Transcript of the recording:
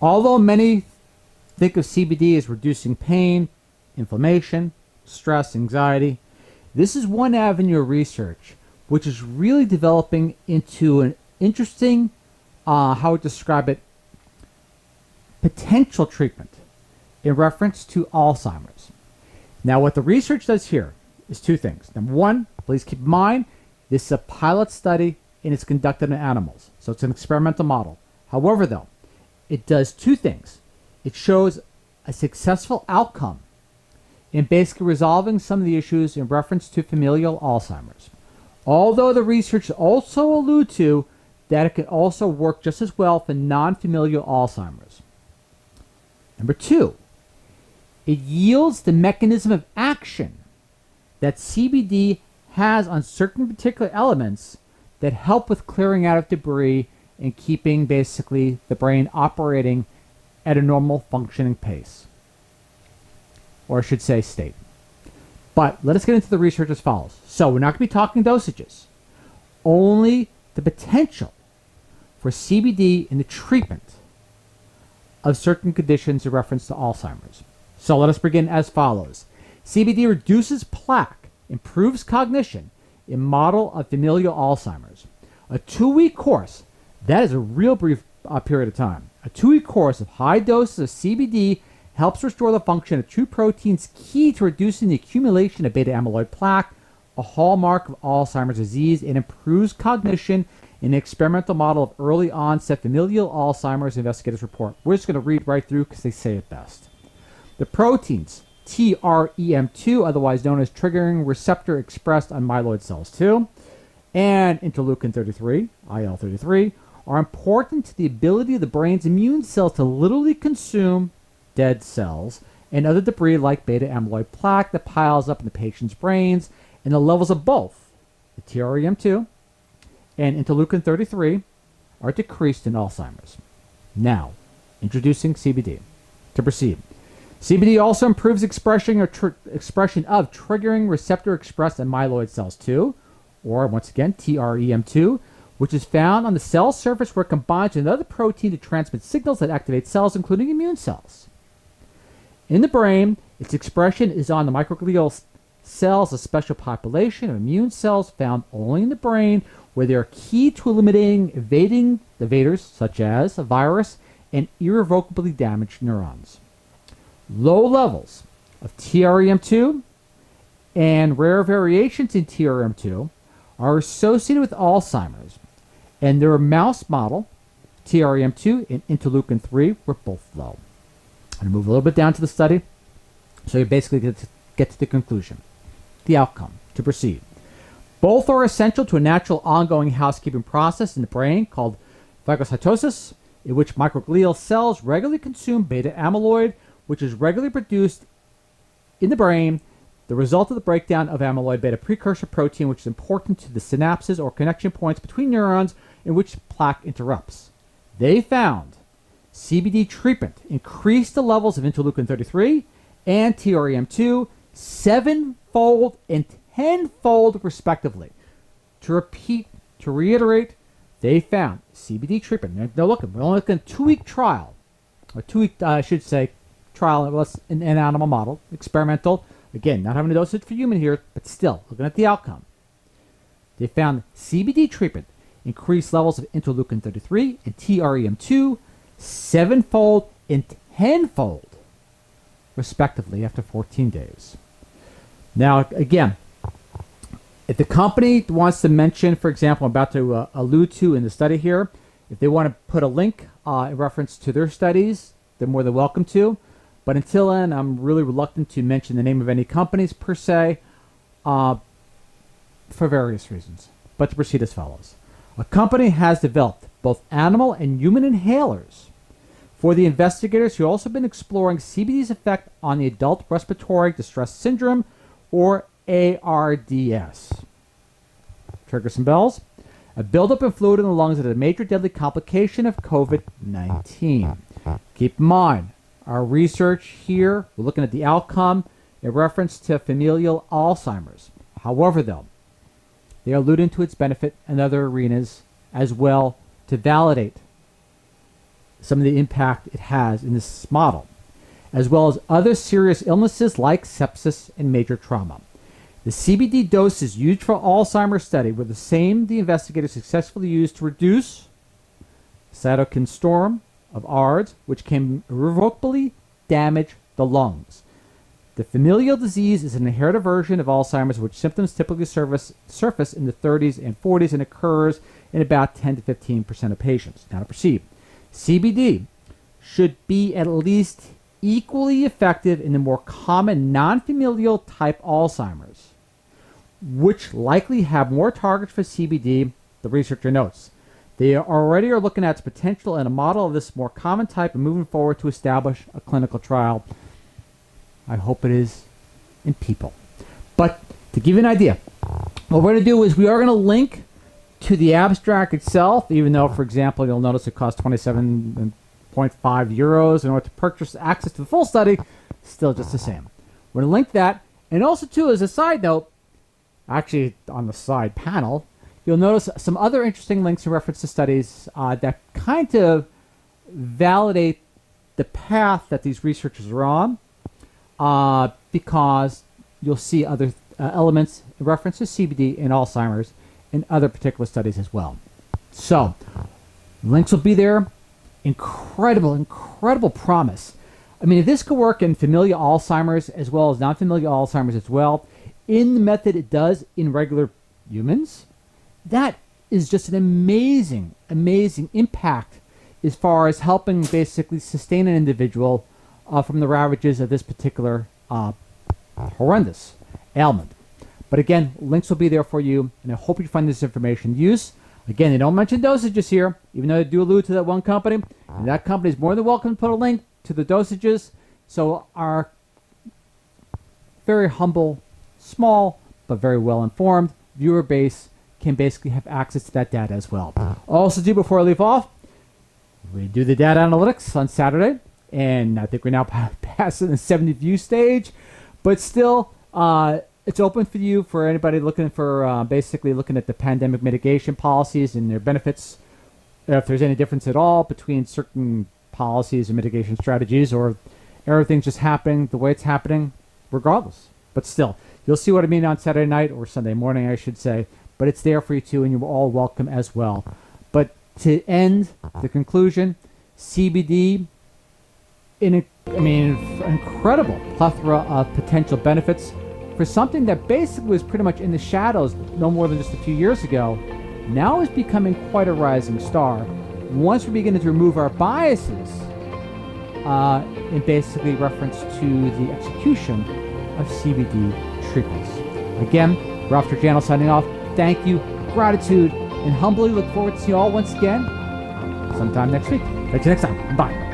Although many think of CBD as reducing pain, inflammation, stress, anxiety, this is one avenue of research which is really developing into an interesting, uh, how would describe it, potential treatment in reference to Alzheimer's. Now, what the research does here is two things. Number one, please keep in mind this is a pilot study and it's conducted in animals, so it's an experimental model. However, though, it does two things. It shows a successful outcome in basically resolving some of the issues in reference to familial Alzheimer's. Although the research also allude to that it can also work just as well for non-familial Alzheimer's. Number two, it yields the mechanism of action that CBD has on certain particular elements that help with clearing out of debris and keeping basically the brain operating at a normal functioning pace. Or I should say state. But let us get into the research as follows. So we're not going to be talking dosages, only the potential for CBD in the treatment of certain conditions in reference to Alzheimer's. So let us begin as follows. CBD reduces plaque, improves cognition in model of familial Alzheimer's. A two-week course, that is a real brief uh, period of time. A two-week course of high doses of CBD helps restore the function of two proteins key to reducing the accumulation of beta amyloid plaque, a hallmark of Alzheimer's disease, and improves cognition in an experimental model of early onset familial Alzheimer's investigators report. We're just going to read right through because they say it best. The proteins TREM2, otherwise known as triggering receptor expressed on myeloid cells 2, and interleukin 33, IL 33, are important to the ability of the brain's immune cells to literally consume dead cells, and other debris like beta amyloid plaque that piles up in the patient's brains, and the levels of both the TREM2 and interleukin 33 are decreased in Alzheimer's. Now, introducing CBD. To proceed, CBD also improves expression, or tr- expression of triggering receptor expressed in myeloid cells 2, or once again, TREM2, which is found on the cell surface where it combines with another protein to transmit signals that activate cells, including immune cells. In the brain, its expression is on the microglial cells, a special population of immune cells found only in the brain, where they are key to eliminating evading evaders such as a virus and irrevocably damaged neurons. Low levels of TREM2 and rare variations in TREM2 are associated with Alzheimer's, and their mouse model, TREM2 and interleukin 3, were both low. I'm going to move a little bit down to the study so you basically get to, get to the conclusion. The outcome to proceed. Both are essential to a natural ongoing housekeeping process in the brain called phagocytosis, in which microglial cells regularly consume beta amyloid, which is regularly produced in the brain, the result of the breakdown of amyloid beta precursor protein, which is important to the synapses or connection points between neurons in which plaque interrupts. They found CBD treatment increased the levels of interleukin 33 and TREM2 sevenfold and tenfold, respectively. To repeat, to reiterate, they found CBD treatment. Now, look, we're only looking at a two week trial, a two week, uh, I should say, trial in an animal model, experimental. Again, not having a dosage for human here, but still looking at the outcome. They found CBD treatment increased levels of interleukin 33 and TREM2 sevenfold and tenfold, respectively, after 14 days. Now, again, if the company wants to mention, for example, I'm about to uh, allude to in the study here, if they want to put a link uh, in reference to their studies, they're more than welcome to. But until then, I'm really reluctant to mention the name of any companies per se, uh, for various reasons. But to proceed as follows A company has developed both animal and human inhalers for the investigators who have also been exploring CBD's effect on the adult respiratory distress syndrome, or ARDS. Trigger some bells. A buildup of fluid in the lungs is a major deadly complication of COVID 19. Keep in mind, our research here, we're looking at the outcome in reference to familial Alzheimer's. However, though, they are alluding to its benefit in other arenas as well to validate some of the impact it has in this model, as well as other serious illnesses like sepsis and major trauma. The CBD doses used for Alzheimer's study were the same the investigators successfully used to reduce cytokine storm of ARDS, which can irrevocably damage the lungs. The familial disease is an inherited version of Alzheimer's, which symptoms typically surface, surface in the 30s and 40s and occurs in about 10 to 15 percent of patients. Now to proceed, CBD should be at least equally effective in the more common non-familial type Alzheimer's, which likely have more targets for CBD. The researcher notes. They already are looking at its potential in a model of this more common type and moving forward to establish a clinical trial I hope it is in people. But to give you an idea, what we're going to do is we are going to link to the abstract itself, even though, for example, you'll notice it costs 27.5 euros in order to purchase access to the full study, still just the same. We're going to link that. And also, too, as a side note, actually on the side panel, you'll notice some other interesting links in reference to studies uh, that kind of validate the path that these researchers are on uh, because you'll see other uh, elements in reference to CBD in Alzheimer's and other particular studies as well. So, links will be there. Incredible, incredible promise. I mean, if this could work in familial Alzheimer's as well as non familial Alzheimer's as well, in the method it does in regular humans, that is just an amazing, amazing impact as far as helping basically sustain an individual uh, from the ravages of this particular uh, horrendous ailment. But again, links will be there for you, and I hope you find this information use. Again, they don't mention dosages here, even though they do allude to that one company. And that company is more than welcome to put a link to the dosages. So our very humble, small, but very well informed viewer base can basically have access to that data as well. Also, do before I leave off, we do the data analytics on Saturday and I think we're now past the 70 view stage, but still, uh, it's open for you for anybody looking for uh, basically looking at the pandemic mitigation policies and their benefits. If there's any difference at all between certain policies and mitigation strategies, or everything's just happening the way it's happening, regardless. But still, you'll see what I mean on Saturday night or Sunday morning, I should say. But it's there for you too, and you're all welcome as well. But to end the conclusion, CBD in I mean, incredible plethora of potential benefits for something that basically was pretty much in the shadows no more than just a few years ago. Now is becoming quite a rising star. Once we begin to remove our biases uh, in basically reference to the execution of CBD treatments. Again, Ralph Turchiano signing off. Thank you, gratitude, and humbly look forward to see you all once again sometime next week. Catch you next time. Bye.